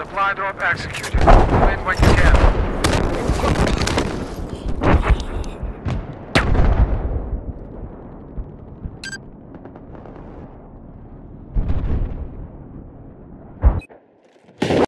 Supply drop executed. Win when